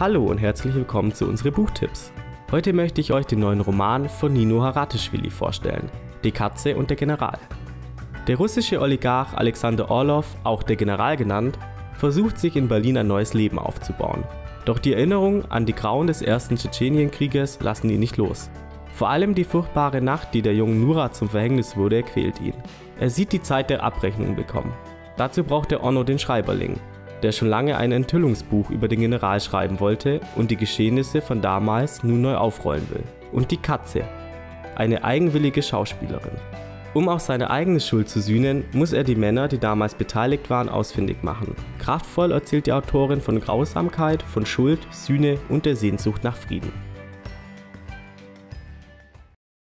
Hallo und herzlich willkommen zu unseren Buchtipps. Heute möchte ich euch den neuen Roman von Nino Haratischvili vorstellen, Die Katze und der General. Der russische Oligarch Alexander Orlov, auch der General genannt, versucht sich in Berlin ein neues Leben aufzubauen. Doch die Erinnerungen an die Grauen des ersten Tschetschenienkrieges lassen ihn nicht los. Vor allem die furchtbare Nacht, die der jungen Nura zum Verhängnis wurde, quält ihn. Er sieht die Zeit der Abrechnung bekommen. Dazu braucht er Onno den Schreiberling, der schon lange ein Enthüllungsbuch über den General schreiben wollte und die Geschehnisse von damals nun neu aufrollen will. Und die Katze, eine eigenwillige Schauspielerin. Um auch seine eigene Schuld zu sühnen, muss er die Männer, die damals beteiligt waren, ausfindig machen. Kraftvoll erzählt die Autorin von Grausamkeit, von Schuld, Sühne und der Sehnsucht nach Frieden.